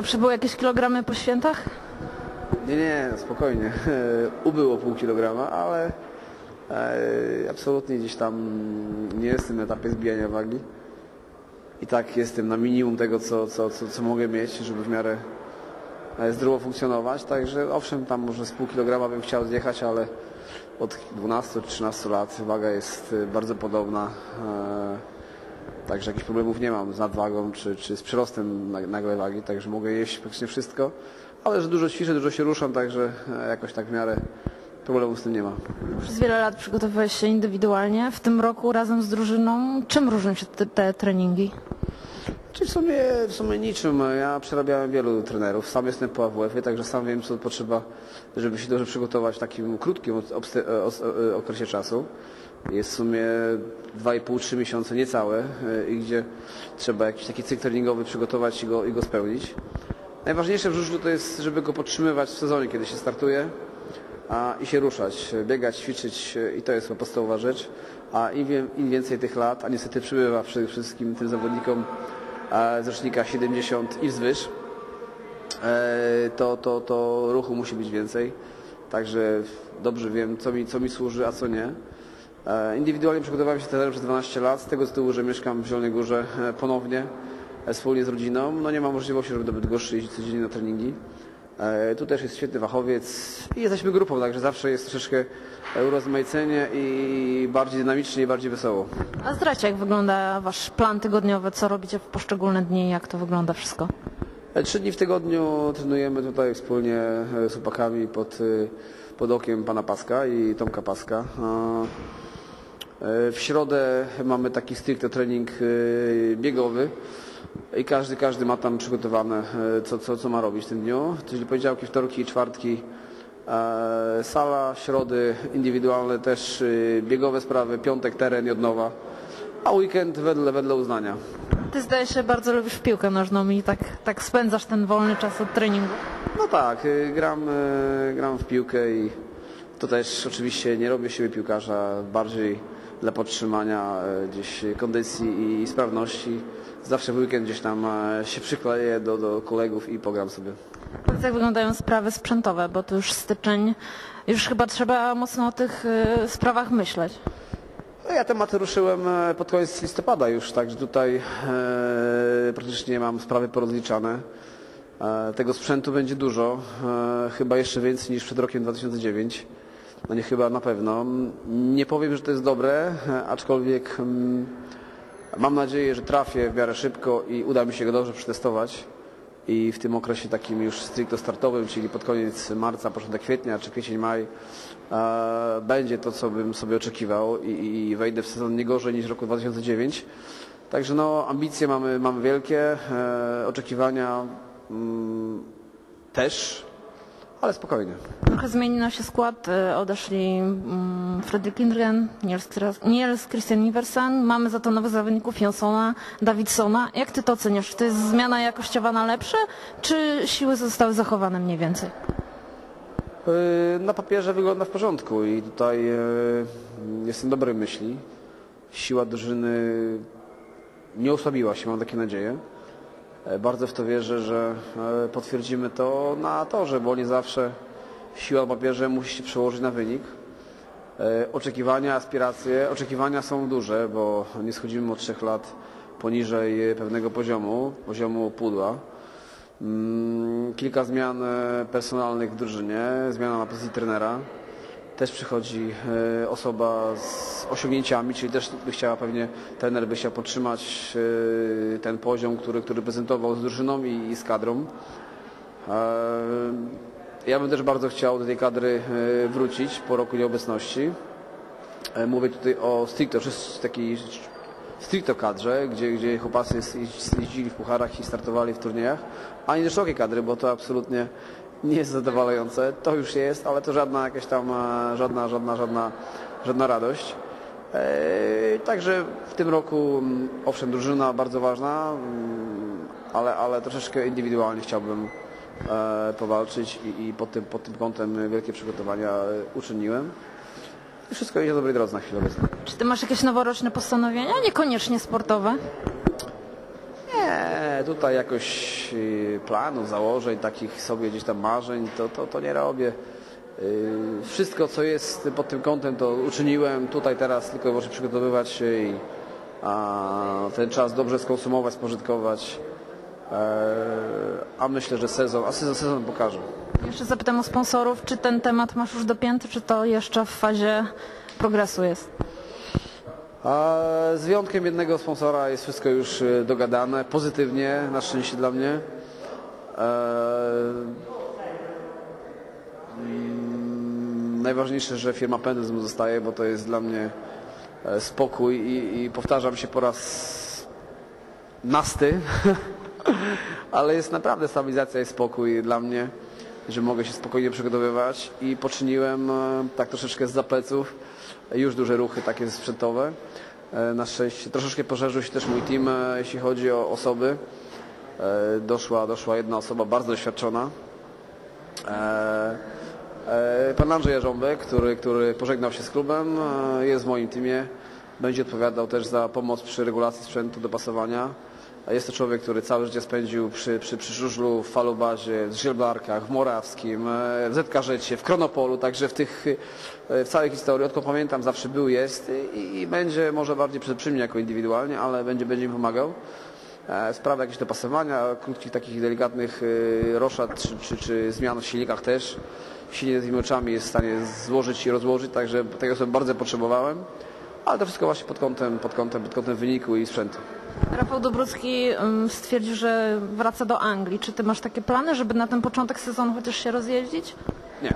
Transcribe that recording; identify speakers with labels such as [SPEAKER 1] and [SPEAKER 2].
[SPEAKER 1] Przybyły jakieś kilogramy po świętach?
[SPEAKER 2] Nie, nie, spokojnie. Ubyło pół kilograma, ale e, absolutnie gdzieś tam nie jestem na etapie zbijania wagi. I tak jestem na minimum tego, co, co, co, co mogę mieć, żeby w miarę e, zdrowo funkcjonować. Także owszem, tam może z pół kilograma bym chciał zjechać, ale od 12-13 lat waga jest e, bardzo podobna. Także jakichś problemów nie mam z nadwagą czy, czy z przyrostem na- nagłej wagi, także mogę jeść praktycznie wszystko. Ale że dużo ćwiczę, dużo się ruszam, także e, jakoś tak w miarę problemu z tym nie ma.
[SPEAKER 1] Przez wiele lat przygotowywałeś się indywidualnie. W tym roku razem z drużyną. Czym różnią się te, te treningi?
[SPEAKER 2] Czy w sumie, w sumie niczym. Ja przerabiałem wielu trenerów. Sam jestem po AWF-ie, także sam wiem, co potrzeba, żeby się dobrze przygotować w takim krótkim e, e, okresie czasu. Jest w sumie 2,5-3 miesiące niecałe e, i gdzie trzeba jakiś taki cykl treningowy przygotować i go, i go spełnić. Najważniejsze w żużlu to jest, żeby go podtrzymywać w sezonie, kiedy się startuje a, i się ruszać, biegać, ćwiczyć i to jest podstawowa rzecz. A im, im więcej tych lat, a niestety przybywa przede wszystkim tym zawodnikom z rocznika 70 i wzwyż, e, to, to, to ruchu musi być więcej. Także dobrze wiem, co mi, co mi służy, a co nie. E, Indywidualnie przygotowałem się trenerem przez 12 lat, z tego tytułu, że mieszkam w Zielonej Górze e, ponownie, wspólnie z rodziną. No nie mam możliwości, żeby do Bydgoszczy jeździć codziennie na treningi. E, Tu też jest świetny wachowiec i jesteśmy grupą, także zawsze jest troszeczkę urozmaicenie i bardziej dynamicznie i bardziej wesoło.
[SPEAKER 1] A zdradźcie, jak wygląda wasz plan tygodniowy, co robicie w poszczególne dni, jak to wygląda wszystko?
[SPEAKER 2] E, Trzy dni w tygodniu trenujemy tutaj wspólnie e, z chłopakami pod, pod okiem pana Paska i Tomka Paska. W środę mamy taki stricte trening biegowy i każdy, każdy ma tam przygotowane, e, co, co, co ma robić w tym dniu. Czyli poniedziałki, wtorki i czwartki e, sala, środy indywidualne też e, biegowe sprawy, piątek teren i od nowa, a weekend wedle, wedle uznania.
[SPEAKER 1] Ty zdaje się bardzo lubisz piłkę nożną i tak, tak spędzasz ten wolny czas od treningu.
[SPEAKER 2] No tak, gram, gram w piłkę i to też oczywiście nie robię siebie piłkarza, bardziej dla podtrzymania gdzieś kondycji i sprawności. Zawsze w weekend gdzieś tam e, się przykleję do, do kolegów i pogram sobie.
[SPEAKER 1] Powiedz, jak wyglądają sprawy sprzętowe, bo to już styczeń, już chyba trzeba mocno o tych y, sprawach myśleć.
[SPEAKER 2] No ja tematy ruszyłem e, pod koniec listopada już, także tutaj e, praktycznie mam sprawy porozliczane. E, tego sprzętu będzie dużo, e, chyba jeszcze więcej niż przed rokiem 2009. No nie chyba, na pewno. Nie powiem, że to jest dobre, e, aczkolwiek mm, mam nadzieję, że trafię w miarę szybko i uda mi się go dobrze przetestować. I w tym okresie takim już stricte startowym, czyli pod koniec marca, początek kwietnia czy kwiecień, maj, e, będzie to, co bym sobie oczekiwał i, i wejdę w sezon nie gorzej niż roku 2009. Także no, ambicje mamy, mamy wielkie, e, oczekiwania mm, też, ale spokojnie.
[SPEAKER 1] Trochę zmienił się skład, y, odeszli mm, Fredrik Lindgren, Niels, Christian Iversen, mamy za to nowych zawodników Jonsona, Davidsona. Jak ty to oceniasz? To jest zmiana jakościowa na lepsze, czy siły zostały zachowane mniej więcej?
[SPEAKER 2] Yy, Na papierze wygląda w porządku i tutaj yy, jestem dobrej myśli. Siła drużyny nie osłabiła się, mam takie nadzieje. E, Bardzo w to wierzę, że e, potwierdzimy to na torze, bo nie zawsze siła papierze musi się przełożyć na wynik. E, Oczekiwania, aspiracje, oczekiwania są duże, bo nie schodzimy od trzech lat poniżej pewnego poziomu, poziomu pudła. Mm, Kilka zmian personalnych w drużynie, zmiana na pozycji trenera. Też przychodzi e, osoba z osiągnięciami, czyli też by chciała pewnie, trener by chciał podtrzymać e, ten poziom, który, który prezentował z drużyną i, i z kadrą. E, Ja bym też bardzo chciał do tej kadry wrócić po roku nieobecności. Mówię tutaj o jest takiej stricte kadrze, gdzie, gdzie chłopacy jeździ- jeździli w pucharach i startowali w turniejach, a nie szerokiej kadry, bo to absolutnie nie jest zadowalające. To już jest, ale to żadna jakaś tam, e, żadna, żadna, żadna, żadna radość. E, Także w tym roku, mm, owszem, drużyna bardzo ważna, mm, ale, ale troszeczkę indywidualnie chciałbym e, powalczyć i, i pod, tym, pod tym kątem wielkie przygotowania uczyniłem. I wszystko idzie dobrej drodze na chwilę obecną.
[SPEAKER 1] Czy ty masz jakieś noworoczne postanowienia? Niekoniecznie sportowe.
[SPEAKER 2] Nie, tutaj jakoś y, planów, założeń, takich sobie gdzieś tam marzeń, to, to, to nie robię. Y, Wszystko, co jest pod tym kątem, to uczyniłem. Tutaj teraz tylko muszę przygotowywać się i ten czas dobrze skonsumować, spożytkować. E, A myślę, że sezon, a sezon, sezon pokaże.
[SPEAKER 1] Jeszcze zapytam o sponsorów, czy ten temat masz już dopięty, czy to jeszcze w fazie progresu jest?
[SPEAKER 2] Z wyjątkiem jednego sponsora jest wszystko już y, dogadane, pozytywnie, na szczęście dla mnie. Eee, mm, najważniejsze, że firma Pendezm zostaje, bo to jest dla mnie e, spokój i, i powtarzam się po raz nasty, ale jest naprawdę stabilizacja i spokój dla mnie, że mogę się spokojnie przygotowywać. I poczyniłem e, tak troszeczkę z zapleców już duże ruchy takie sprzętowe. E, Na szczęście troszeczkę poszerzył się też mój team, e, jeśli chodzi o osoby. E, Doszła, doszła jedna osoba bardzo doświadczona. Pan Andrzej Jarząbek, który, który pożegnał się z klubem, jest w moim teamie. Będzie odpowiadał też za pomoc przy regulacji sprzętu, dopasowania. Jest to człowiek, który całe życie spędził przy, przy, przy żużlu, w falobazie, w Żelblarkach, w Morawskim, e, w Zetkarzecie, w Kronopolu, także w tych, e, w całej historii, odkąd pamiętam, zawsze był, jest i, i będzie może bardziej przy, przy mnie jako indywidualnie, ale będzie, będzie mi pomagał. E, Sprawy jakieś dopasowania, krótkich takich delikatnych roszad czy, czy, czy zmian w silnikach też. Silnie tymi oczami jest w stanie złożyć i rozłożyć, także tego sobie bardzo potrzebowałem. Ale to wszystko właśnie pod kątem, pod kątem, pod kątem wyniku i sprzętu.
[SPEAKER 1] Rafał Dobrucki stwierdził, że wraca do Anglii. Czy ty masz takie plany, żeby na ten początek sezonu chociaż się rozjeździć?
[SPEAKER 2] Nie.